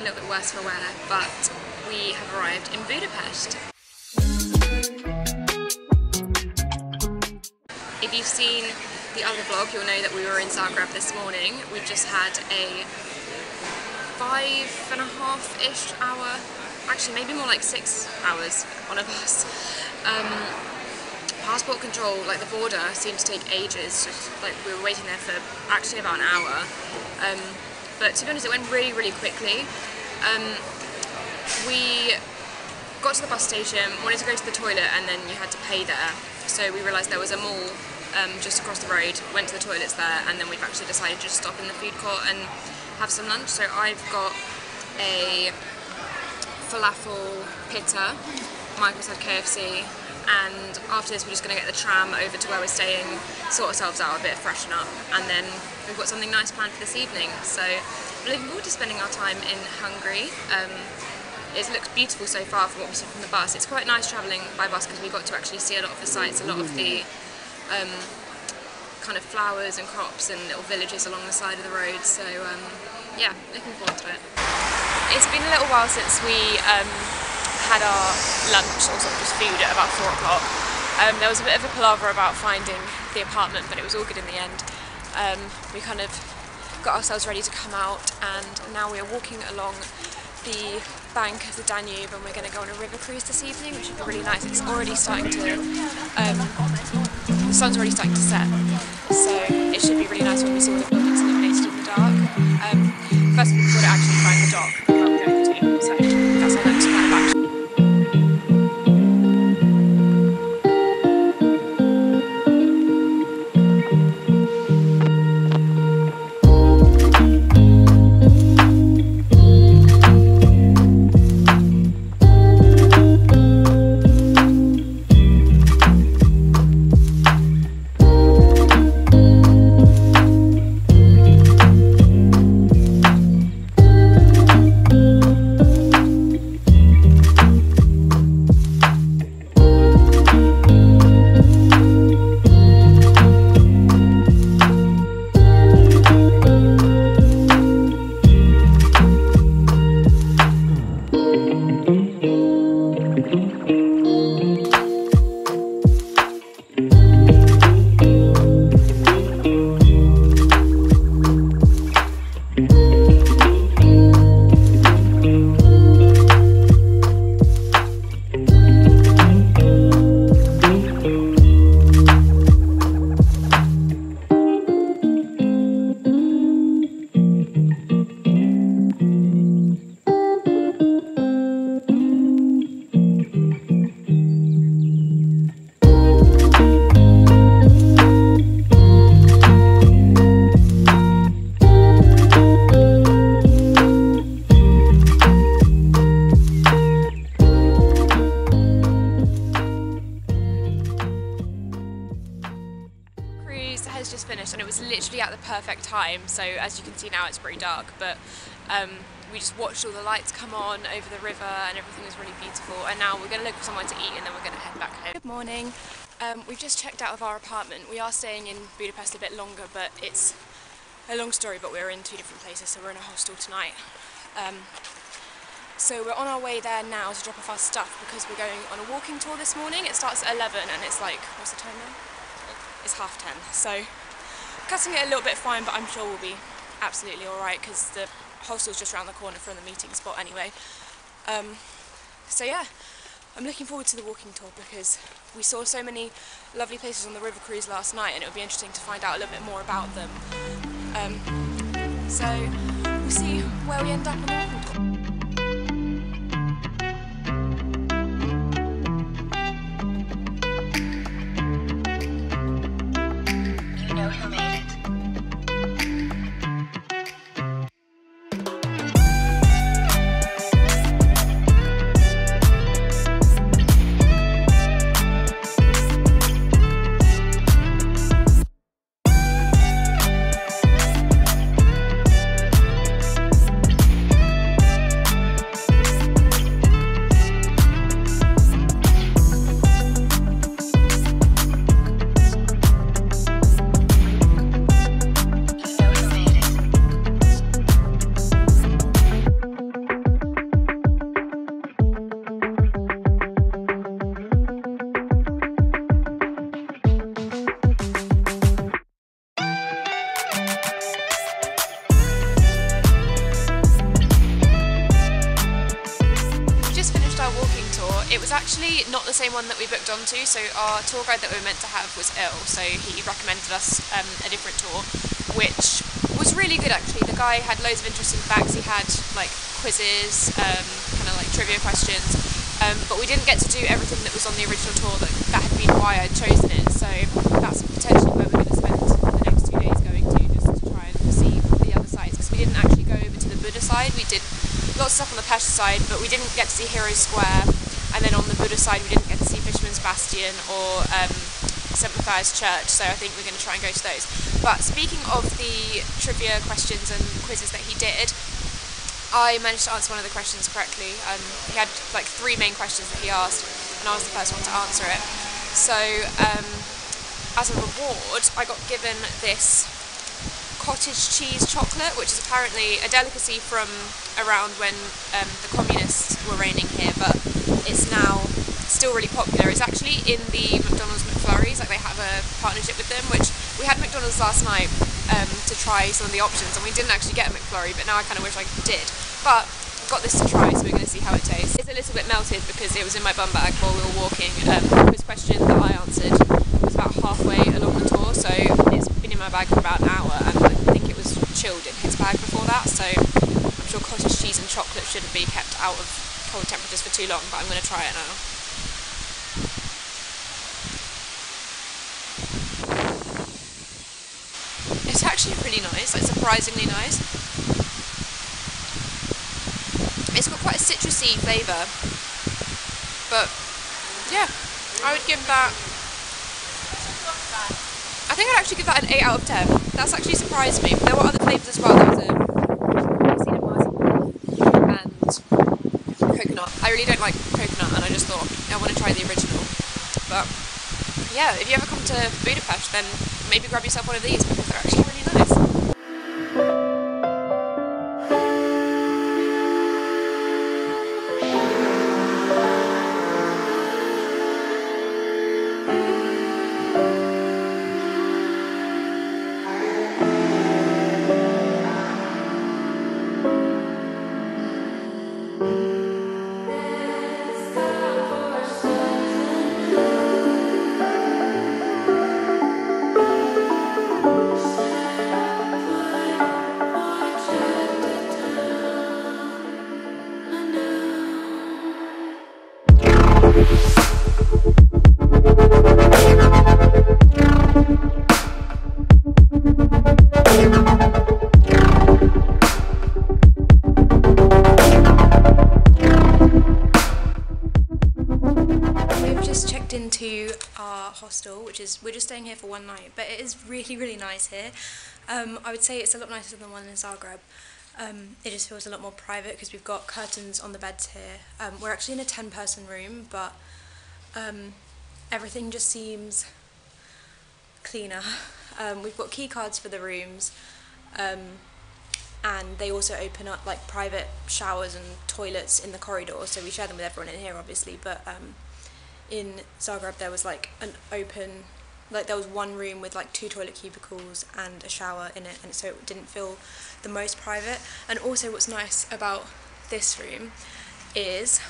a little bit worse for wear, but we have arrived in Budapest. If you've seen the other vlog, you'll know that we were in Zagreb this morning. We've just had a five and a half-ish hour, actually maybe more like six hours on a bus. Um, passport control, like the border, seemed to take ages. Just like we were waiting there for actually about an hour. Um, but to be honest, it went really, really quickly. Um, we got to the bus station, wanted to go to the toilet, and then you had to pay there. So we realised there was a mall um, just across the road, went to the toilets there, and then we've actually decided to just stop in the food court and have some lunch. So I've got a falafel pita, Michael's had KFC, and after this we're just going to get the tram over to where we're staying, sort ourselves out a bit, freshen up, and then we've got something nice planned for this evening. So looking forward to spending our time in Hungary. Um, it looks beautiful so far from what we see from the bus. It's quite nice travelling by bus because we got to actually see a lot of the sights, a lot of the um, kind of flowers and crops and little villages along the side of the road. So um, yeah, looking forward to it. It's been a little while since we um, had our lunch or sort of just food at about four o'clock. Um, there was a bit of a palaver about finding the apartment, but it was all good in the end. Um, we kind of got ourselves ready to come out, and now we are walking along the bank of the Danube, and we're going to go on a river cruise this evening, which should be really nice. It's already starting to, um, the sun's already starting to set, so it should be really nice when we see all the buildings illuminated in the dark. Um, first, we've got to actually find the dock perfect time so as you can see now it's pretty dark but um, we just watched all the lights come on over the river and everything was really beautiful and now we're going to look for somewhere to eat and then we're going to head back home. Good morning. Um, we've just checked out of our apartment. We are staying in Budapest a bit longer but it's a long story but we're in two different places so we're in a hostel tonight. Um, so we're on our way there now to drop off our stuff because we're going on a walking tour this morning. It starts at 11 and it's like, what's the time now? It's half 10. So cutting it a little bit fine but I'm sure we'll be absolutely alright because the hostel's just around the corner from the meeting spot anyway. Um, so yeah, I'm looking forward to the walking tour because we saw so many lovely places on the river cruise last night and it would be interesting to find out a little bit more about them. Um, so we'll see where we end up one that we booked onto. So our tour guide that we were meant to have was ill, so he recommended us um, a different tour, which was really good actually. The guy had loads of interesting facts. He had like quizzes, um, kind of like trivia questions, um, but we didn't get to do everything that was on the original tour. That that had been why I'd chosen it. So that's potentially where we're going to spend the next two days going to, just to try and see the other sides. Because we didn't actually go over to the Buda side. We did lots of stuff on the Peshta side, but we didn't get to see Hero Square. And then on the Buda side, we didn't get to Bastion or um, St Matthias Church. So I think we're going to try and go to those. But speaking of the trivia questions and quizzes that he did, I managed to answer one of the questions correctly. Um, he had like three main questions that he asked, and I was the first one to answer it. So, um, as a reward, I got given this cottage cheese chocolate, which is apparently a delicacy from around when um, the communists were reigning here, but it's now still really popular. It's actually in the McDonald's McFlurries, like they have a partnership with them, which we had McDonald's last night um, to try some of the options, and we didn't actually get a McFlurry, but now I kind of wish I did. But got this to try, so we're going to see how it tastes. It's a little bit melted because it was in my bum bag while we were walking. Um, quiz question that I answered was about halfway along the tour, so it's been in my bag for about an hour, and I think it was chilled in his bag before that. So I'm sure cottage cheese and chocolate shouldn't be kept out of cold temperatures for too long, but I'm going to try it now. It's actually really nice, like surprisingly nice. It's got quite a citrusy flavour, but yeah, I would give that. I think I'd actually give that an 8 out of 10. That's actually surprised me. There were other flavours as well. There was um, a and coconut. I really don't like coconut, and I just thought I want to try the original. But yeah, if you ever come to Budapest, then maybe grab yourself one of these because they're actually really We've which is we're just staying here for one night, but it is really really nice here. Um, I would say it's a lot nicer than the one in Zagreb. Um, it just feels a lot more private because we've got curtains on the beds here. Um, we're actually in a ten person room, but um, everything just seems cleaner. Um, we've got key cards for the rooms. Um, and they also open up like private showers and toilets in the corridor so we share them with everyone in here obviously but in Zagreb there was like an open like there was one room with like two toilet cubicles and a shower in it and so it didn't feel the most private. And also what's nice about this room is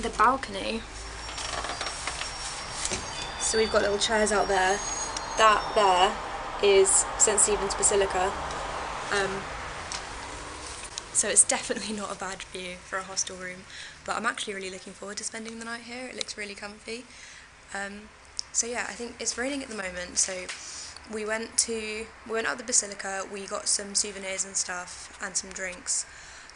the balcony. So we've got little chairs out there. That there is St Stephen's Basilica. Um, so it's definitely not a bad view for a hostel room, but I'm actually really looking forward to spending the night here. It looks really comfy. Um, so yeah, I think it's raining at the moment, so we went to we went out the basilica. We got some souvenirs and stuff and some drinks,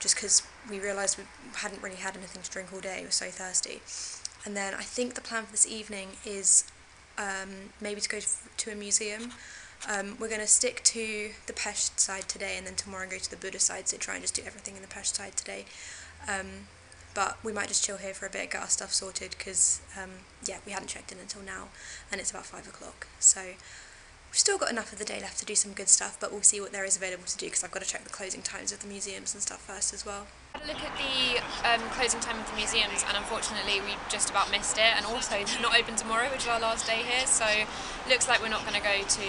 just because we realised we hadn't really had anything to drink all day. We were so thirsty, and then I think the plan for this evening is um, maybe to go to, to a museum. Um, we're going to stick to the Pest side today and then tomorrow go to the Buda side, so try and just do everything in the Pest side today. Um, but we might just chill here for a bit, get our stuff sorted, because, um, yeah, we hadn't checked in until now, and it's about 5 o'clock. So we've still got enough of the day left to do some good stuff, but we'll see what there is available to do, because I've got to check the closing times of the museums and stuff first as well. I Had a look at the um, closing time of the museums, and unfortunately we just about missed it, and also they're not open tomorrow, which is our last day here, so looks like we're not going to go to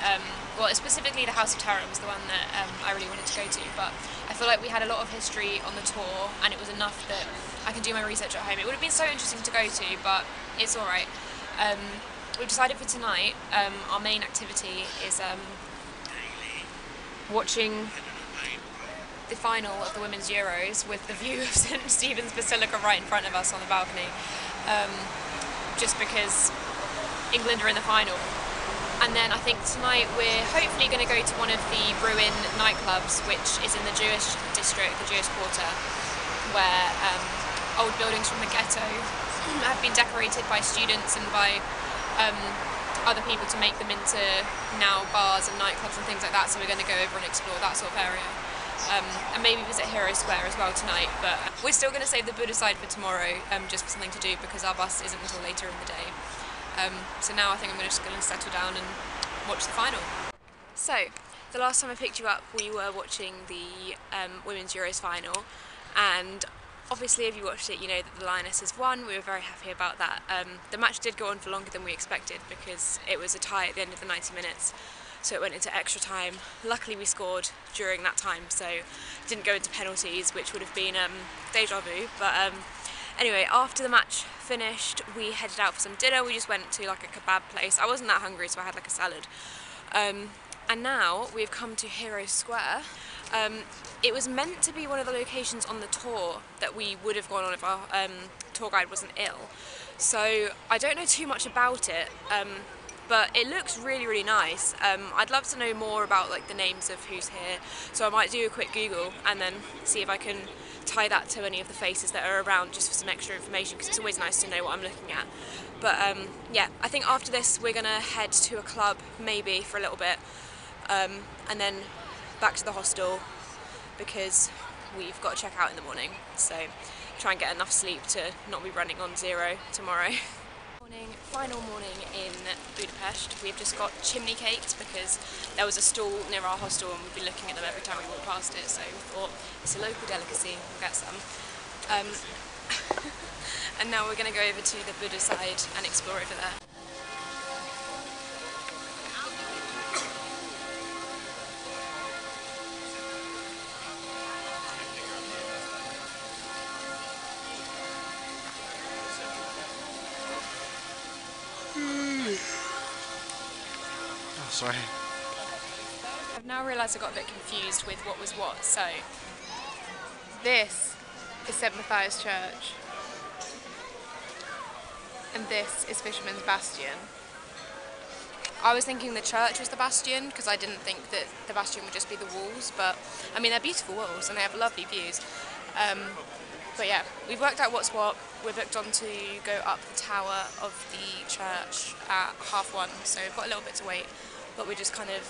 Um, well, specifically the House of Terror was the one that um, I really wanted to go to, but feel like we had a lot of history on the tour, and it was enough that I can do my research at home. It would have been so interesting to go to, but it's all right. Um, we've decided for tonight. Um, our main activity is um, watching the final of the Women's Euros with the view of St Stephen's Basilica right in front of us on the balcony, um, just because England are in the final. And then I think tonight we're hopefully going to go to one of the Ruin nightclubs, which is in the Jewish district, the Jewish quarter, where um, old buildings from the ghetto have been decorated by students and by um, other people to make them into now bars and nightclubs and things like that. So we're going to go over and explore that sort of area. Um, and maybe visit Hero Square as well tonight, but we're still going to save the Buda side for tomorrow um, just for something to do because our bus isn't until later in the day. Um, so now I think I'm just going to settle down and watch the final. So, the last time I picked you up, we were watching the um, Women's Euros final, and obviously, if you watched it, you know that the Lionesses won. We were very happy about that. Um, the match did go on for longer than we expected because it was a tie at the end of the 90 minutes, so it went into extra time. Luckily, we scored during that time, so didn't go into penalties, which would have been um, deja vu. But um, anyway, after the match finished, we headed out for some dinner. We just went to like a kebab place. I wasn't that hungry, so I had like a salad. Um, and now we've come to Hero Square. Um, it was meant to be one of the locations on the tour that we would have gone on if our um, tour guide wasn't ill. So I don't know too much about it, um, but it looks really, really nice. Um, I'd love to know more about like the names of who's here, so I might do a quick Google and then see if I can tie that to any of the faces that are around just for some extra information because it's always nice to know what I'm looking at. But um, yeah, I think after this we're gonna head to a club maybe for a little bit um, and then back to the hostel because we've got to check out in the morning. So try and get enough sleep to not be running on zero tomorrow. Morning, final morning in Budapest. We've just got chimney cakes because there was a stall near our hostel and we'd be looking at them every time we walked past it. So we thought it's a local delicacy, we'll get some. Um, and now we're going to go over to the Buda side and explore over there. I've now realised I got a bit confused with what was what. So this is St Matthias Church, and this is Fisherman's Bastion. I was thinking the church was the bastion because I didn't think that the bastion would just be the walls, but I mean they're beautiful walls and they have lovely views. Um, but yeah, we've worked out what's what. We're booked on to go up the tower of the church at half one, so we've got a little bit to wait. But we're just kind of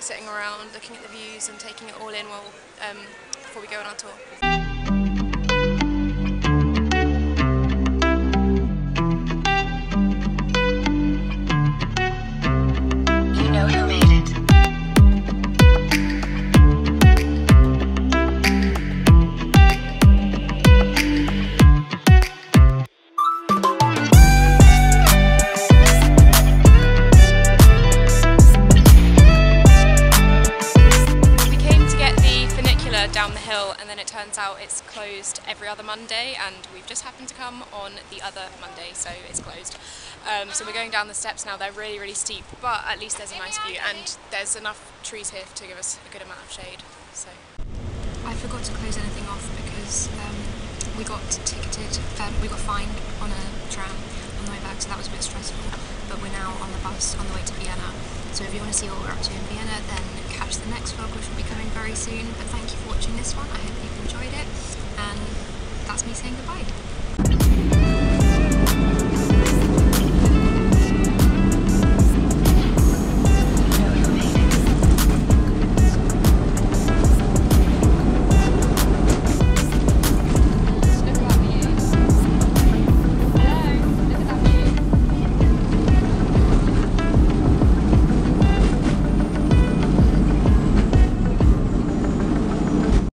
sitting around looking at the views and taking it all in while um, before we go on our tour. Every other Monday, and we've just happened to come on the other Monday, so it's closed. Um, so we're going down the steps now. They're really, really steep, but at least there's a nice view, and there's enough trees here to give us a good amount of shade. So I forgot to close anything off because um, we got ticketed, um, we got fined on a tram on the way back, so that was a bit stressful. But we're now on the bus on the way to Vienna. So if you want to see what we're up to in Vienna, then catch the next vlog, which will be coming very soon. But thank you for watching this one. I hope you've enjoyed it, that's me saying goodbye.